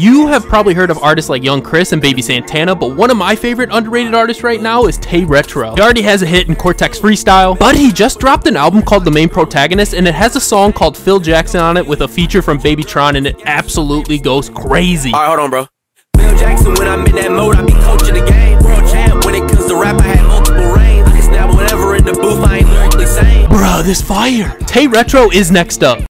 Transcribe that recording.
You have probably heard of artists like Young Chris and Baby Santana, but one of my favorite underrated artists right now is Tae Retro. He already has a hit in Cortex Freestyle, but he just dropped an album called The Main Protagonist, and it has a song called Phil Jackson on it with a feature from Babytron, and it absolutely goes crazy. Alright, hold on, bro. Phil Jackson, when I'm in that mode, I be coaching the game. World champ, when it comes to rap, I had multiple reigns. I can snap whatever in the booth, I ain't lyrically sane. Bruh, this fire. Tae Retro is next up.